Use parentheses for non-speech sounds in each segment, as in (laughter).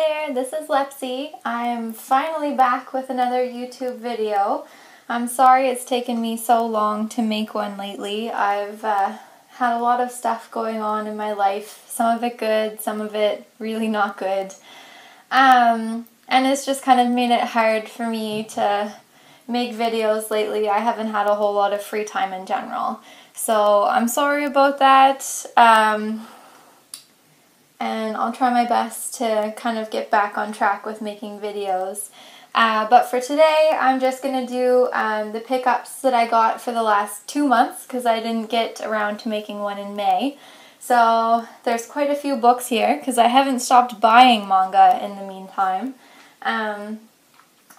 there, this is Lepsy. I'm finally back with another YouTube video. I'm sorry it's taken me so long to make one lately. I've uh, had a lot of stuff going on in my life, some of it good, some of it really not good. Um, and it's just kind of made it hard for me to make videos lately. I haven't had a whole lot of free time in general. So I'm sorry about that. Um, and I'll try my best to kind of get back on track with making videos. Uh, but for today, I'm just going to do um, the pickups that I got for the last two months because I didn't get around to making one in May. So there's quite a few books here because I haven't stopped buying manga in the meantime. Um,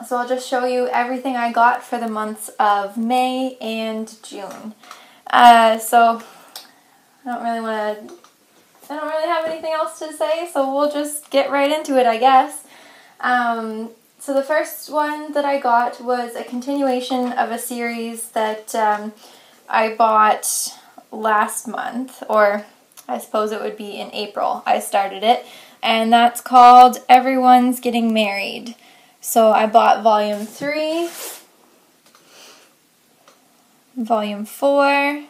so I'll just show you everything I got for the months of May and June. Uh, so I don't really want to I don't really have anything else to say, so we'll just get right into it, I guess. Um, so the first one that I got was a continuation of a series that um, I bought last month, or I suppose it would be in April. I started it, and that's called Everyone's Getting Married. So I bought volume 3, volume 4,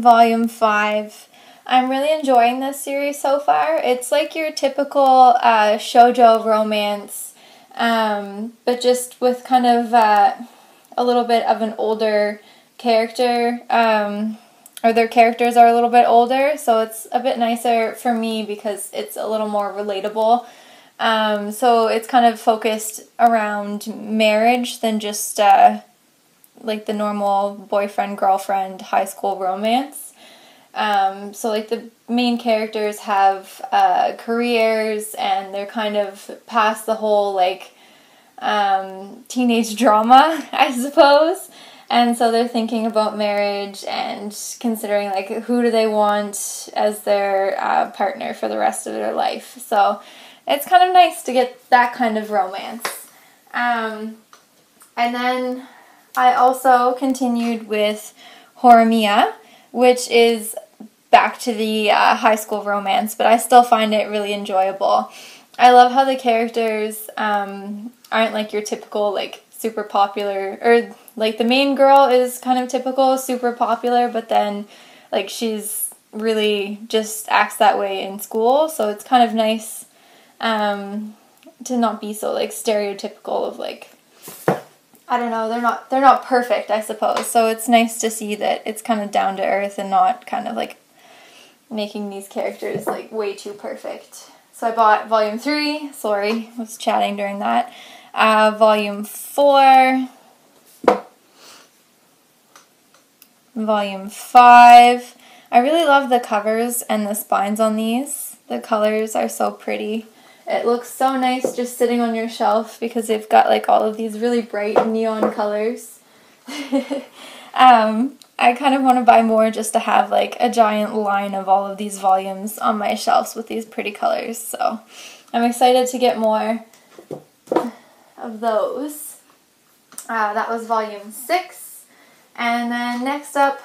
volume 5. I'm really enjoying this series so far. It's like your typical uh, shojo romance, um, but just with kind of uh, a little bit of an older character, um, or their characters are a little bit older, so it's a bit nicer for me because it's a little more relatable. Um, so it's kind of focused around marriage than just uh, like the normal boyfriend girlfriend high school romance. Um, so like the main characters have uh, careers and they're kind of past the whole like um, teenage drama, (laughs) I suppose. And so they're thinking about marriage and considering like who do they want as their uh, partner for the rest of their life. So it's kind of nice to get that kind of romance. Um, and then I also continued with Horimiya, which is back to the uh, high school romance, but I still find it really enjoyable. I love how the characters um, aren't like your typical like super popular or like the main girl is kind of typical super popular, but then like she's really just acts that way in school, so it's kind of nice um, to not be so like stereotypical of like I don't know, they're not they're not perfect, I suppose. So it's nice to see that it's kind of down to earth and not kind of like making these characters like way too perfect. So I bought volume 3, sorry, was chatting during that. Uh, volume 4, volume 5. I really love the covers and the spines on these. The colors are so pretty. It looks so nice just sitting on your shelf because they've got like all of these really bright neon colors. (laughs) um, I kind of want to buy more just to have like a giant line of all of these volumes on my shelves with these pretty colors. So I'm excited to get more of those. Uh, that was volume 6. And then next up,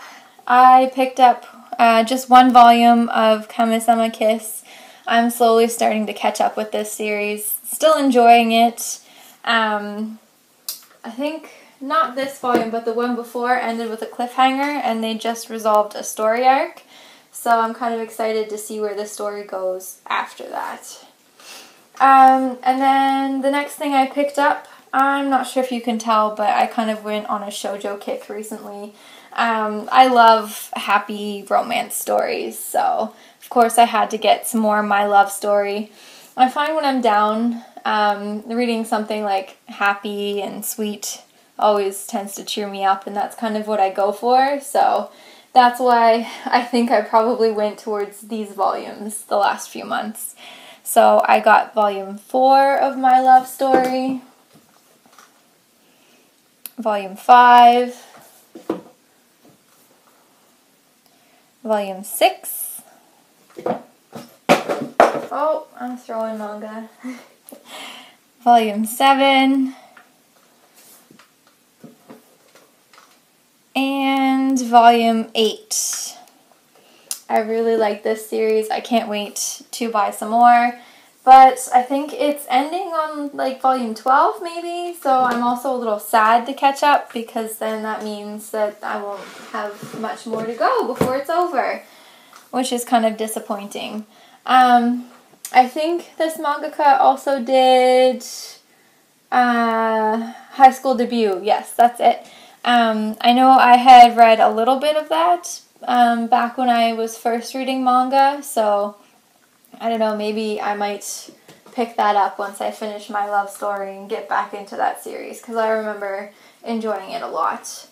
I picked up uh, just one volume of Kamisama Kiss I'm slowly starting to catch up with this series. Still enjoying it. Um, I think not this volume, but the one before ended with a cliffhanger, and they just resolved a story arc. So I'm kind of excited to see where the story goes after that. Um, and then the next thing I picked up, I'm not sure if you can tell, but I kind of went on a shojo kick recently. Um, I love happy romance stories, so of course I had to get some more of My Love Story. I find when I'm down, um, reading something like happy and sweet always tends to cheer me up, and that's kind of what I go for, so that's why (laughs) I think I probably went towards these volumes the last few months. So I got volume 4 of My Love Story, volume 5, volume 6. Oh, I'm throwing manga. (laughs) volume 7. And volume 8. I really like this series. I can't wait to buy some more. But I think it's ending on like volume 12 maybe, so I'm also a little sad to catch up because then that means that I won't have much more to go before it's over, which is kind of disappointing. Um, I think this mangaka also did uh, High School Debut. Yes, that's it. Um, I know I had read a little bit of that um, back when I was first reading manga, so I don't know, maybe I might pick that up once I finish my love story and get back into that series because I remember enjoying it a lot.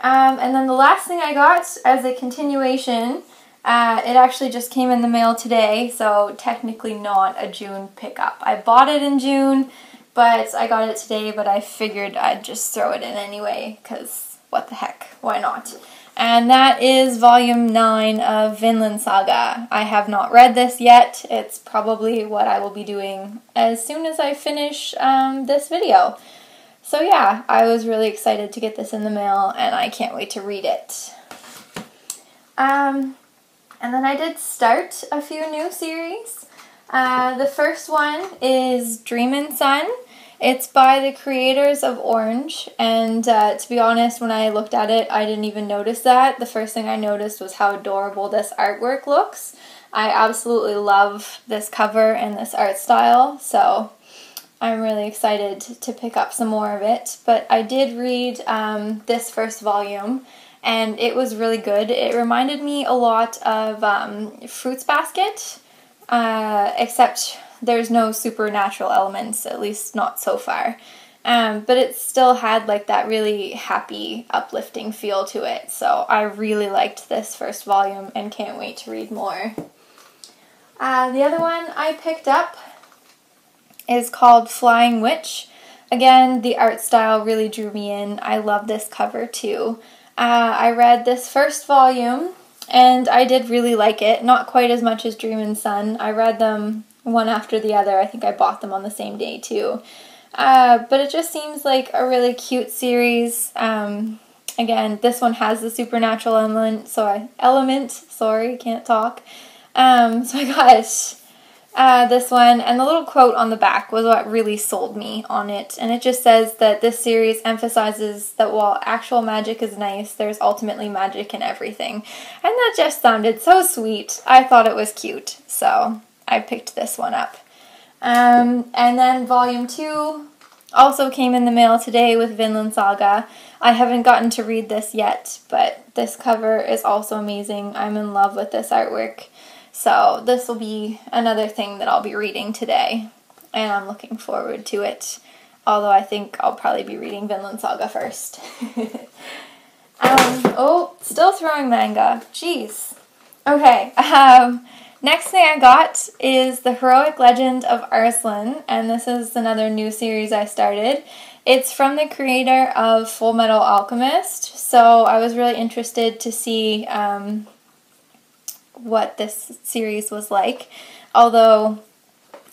Um, and then the last thing I got as a continuation, uh, it actually just came in the mail today, so technically not a June pickup. I bought it in June, but I got it today, but I figured I'd just throw it in anyway because what the heck, why not? And that is volume 9 of Vinland Saga. I have not read this yet. It's probably what I will be doing as soon as I finish um, this video. So yeah, I was really excited to get this in the mail and I can't wait to read it. Um, and then I did start a few new series. Uh, the first one is Dreamin' Sun. It's by the creators of Orange, and uh, to be honest, when I looked at it, I didn't even notice that. The first thing I noticed was how adorable this artwork looks. I absolutely love this cover and this art style, so I'm really excited to pick up some more of it. But I did read um, this first volume, and it was really good. It reminded me a lot of um, Fruits Basket, uh, except there's no supernatural elements, at least not so far. Um, but it still had like that really happy, uplifting feel to it. So I really liked this first volume and can't wait to read more. Uh, the other one I picked up is called Flying Witch. Again, the art style really drew me in. I love this cover too. Uh, I read this first volume and I did really like it. Not quite as much as Dreamin' Sun. I read them one after the other. I think I bought them on the same day too. Uh, but it just seems like a really cute series. Um, again, this one has the supernatural element, so I element. Sorry, can't talk. Um, (laughs) so I got uh, this one, and the little quote on the back was what really sold me on it. And it just says that this series emphasizes that while actual magic is nice, there's ultimately magic in everything. And that just sounded so sweet. I thought it was cute. So I picked this one up. Um, and then volume two also came in the mail today with Vinland Saga. I haven't gotten to read this yet, but this cover is also amazing. I'm in love with this artwork. So this will be another thing that I'll be reading today, and I'm looking forward to it. Although I think I'll probably be reading Vinland Saga first. (laughs) um, oh, still throwing manga. Jeez. Okay. (laughs) Um, Next thing I got is The Heroic Legend of Arslan, and this is another new series I started. It's from the creator of Full Metal Alchemist, so I was really interested to see um, what this series was like. Although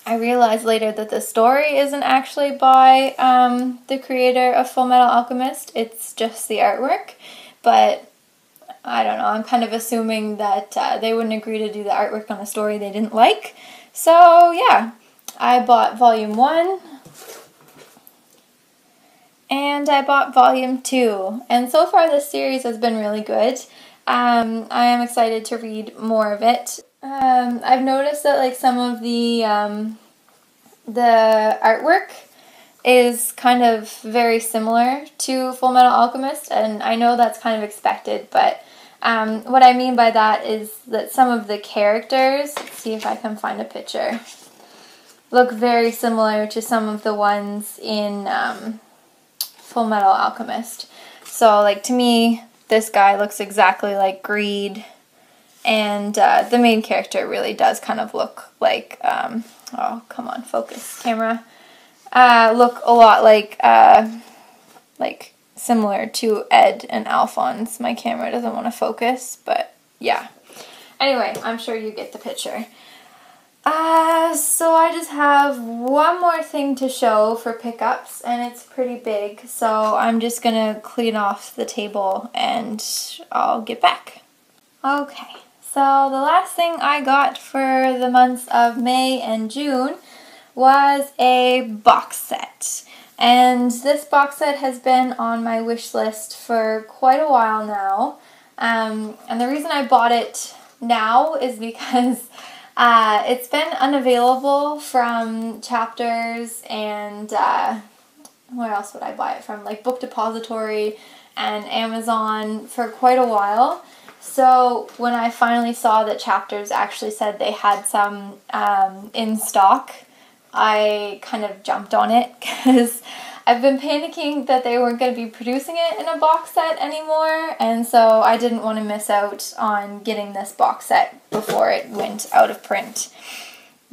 I realized later that the story isn't actually by um, the creator of Full Metal Alchemist, it's just the artwork. But I don't know, I'm kind of assuming that uh, they wouldn't agree to do the artwork on a story they didn't like. So, yeah, I bought volume one and I bought volume two. And so far, this series has been really good. Um, I am excited to read more of it. Um, I've noticed that like some of the um, the artwork is kind of very similar to Full Metal Alchemist, and I know that's kind of expected, but um, what I mean by that is that some of the characters, see if I can find a picture, look very similar to some of the ones in um, Full Metal Alchemist. So, like, to me, this guy looks exactly like Greed, and uh, the main character really does kind of look like, um, oh, come on, focus, camera, uh, look a lot like, uh, like similar to Ed and Alphonse. My camera doesn't want to focus, but yeah. Anyway, I'm sure you get the picture. Uh, so I just have one more thing to show for pickups, and it's pretty big, so I'm just gonna clean off the table and I'll get back. Okay, So the last thing I got for the months of May and June was a box set. And this box set has been on my wish list for quite a while now. Um, and the reason I bought it now is (laughs) because uh, it's been unavailable from chapters and uh, where else would I buy it from? Like Book Depository and Amazon for quite a while. So when I finally saw that chapters actually said they had some um, in stock, I kind of jumped on it (laughs) because I've been panicking that they weren't going to be producing it in a box set anymore, and so I didn't want to miss out on getting this box set before it went out of print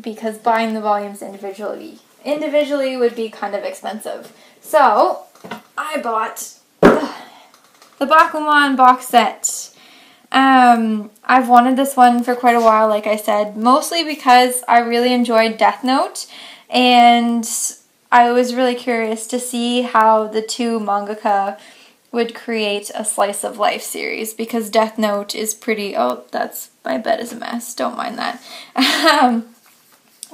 because buying the volumes individually individually would be kind of expensive. So, I bought (sighs) the Bakuman box set. Um, I've wanted this one for quite a while, like I said, mostly because I really enjoyed Death Note, and I was really curious to see how the two mangaka would create a slice of life series because Death Note is pretty. Oh, that's my bed is a mess. Don't mind that. Um,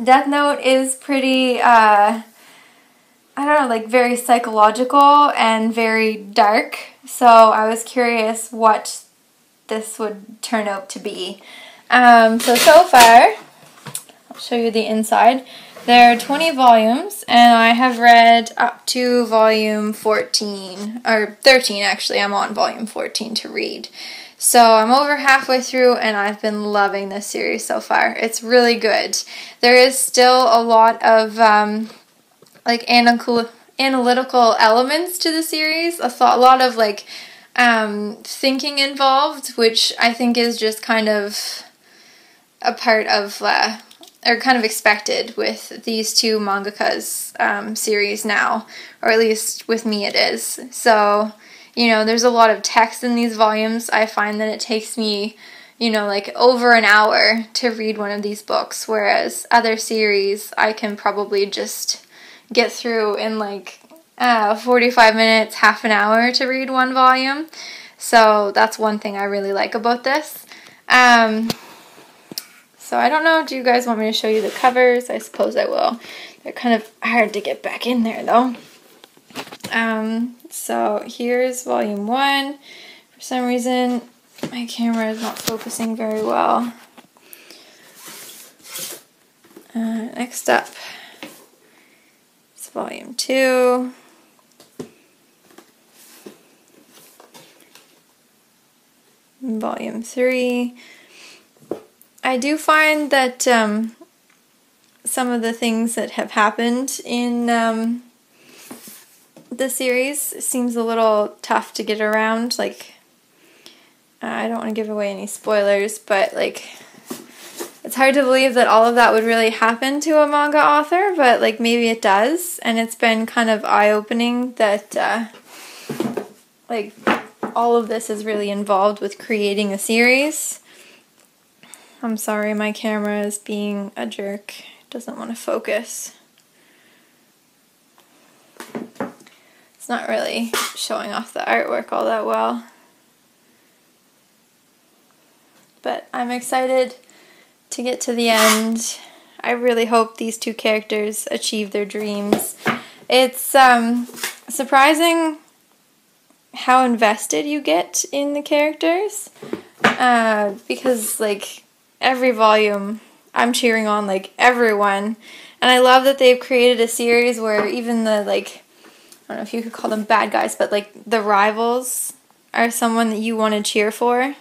Death Note is pretty. Uh, I don't know, like very psychological and very dark. So I was curious what this would turn out to be. Um, so so far, I'll show you the inside. There are 20 volumes, and I have read up to volume 14, or 13 actually. I'm on volume 14 to read. So I'm over halfway through, and I've been loving this series so far. It's really good. There is still a lot of um, like analytical elements to the series. A, a lot of like um, thinking involved, which I think is just kind of a part of uh, or kind of expected with these two mangakas um, series now, or at least with me it is. So, you know, there's a lot of text in these volumes. I find that it takes me, you know, like over an hour to read one of these books, whereas other series I can probably just get through in like uh, 45 minutes, half an hour to read one volume. So that's one thing I really like about this. Um, so I don't know, do you guys want me to show you the covers? I suppose I will. They're kind of hard to get back in there though. Um, so here's volume one. For some reason, my camera is not focusing very well. Uh, next up is volume two. Volume three. I do find that um, some of the things that have happened in um, the series seems a little tough to get around. Like, I don't want to give away any spoilers, but like, it's hard to believe that all of that would really happen to a manga author, but like maybe it does, and it's been kind of eye opening that uh, like all of this is really involved with creating a series. I'm sorry, my camera is being a jerk. It doesn't want to focus. It's not really showing off the artwork all that well. But I'm excited to get to the end. I really hope these two characters achieve their dreams. It's um, surprising how invested you get in the characters uh, because, like, every volume I'm cheering on like everyone. And I love that they've created a series where even the like I don't know if you could call them bad guys, but like the rivals are someone that you want to cheer for.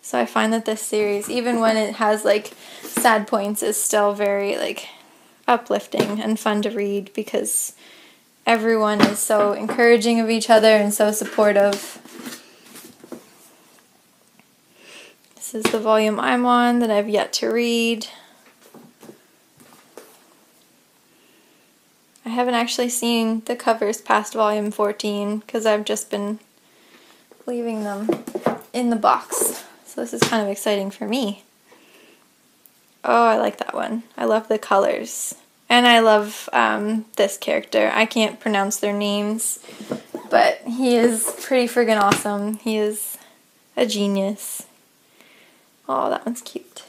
So I find that this series, even when it has like sad points, is still very like uplifting and fun to read because everyone is so encouraging of each other and so supportive. This is the volume I'm on that I've yet to read. I haven't actually seen the covers past volume 14 because I've just been leaving them in the box. So this is kind of exciting for me. Oh, I like that one. I love the colors. And I love um, this character. I can't pronounce their names, but he is pretty friggin' awesome. He is a genius. Oh, that one's cute.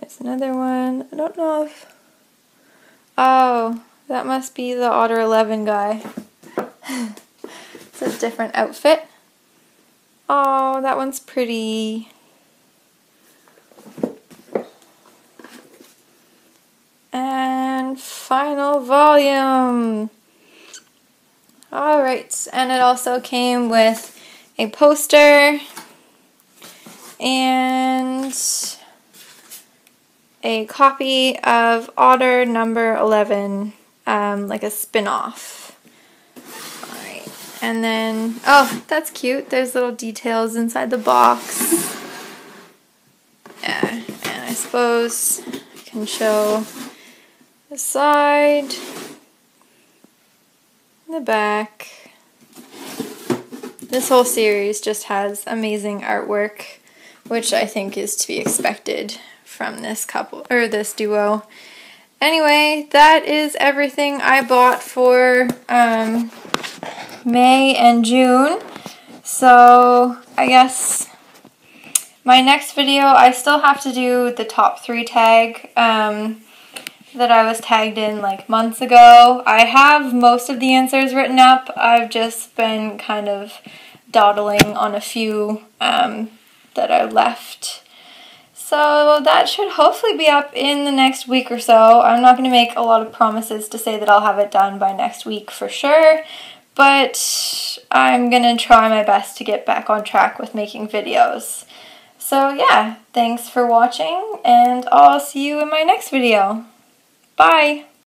There's another one. I don't know if... Oh, that must be the Otter 11 guy. (laughs) it's a different outfit. Oh, that one's pretty. And final volume. Alright, and it also came with a poster and a copy of Otter number 11, um, like a spin-off. Alright, and then, oh, that's cute. There's little details inside the box. Yeah, and I suppose I can show the side, the back. This whole series just has amazing artwork, which I think is to be expected from this couple or this duo. Anyway, that is everything I bought for um, May and June. So I guess my next video, I still have to do the top three tag um, that I was tagged in like months ago. I have most of the answers written up. I've just been kind of dawdling on a few um, that I left so that should hopefully be up in the next week or so. I'm not going to make a lot of promises to say that I'll have it done by next week for sure, but I'm going to try my best to get back on track with making videos. So yeah, thanks for watching, and I'll see you in my next video. Bye!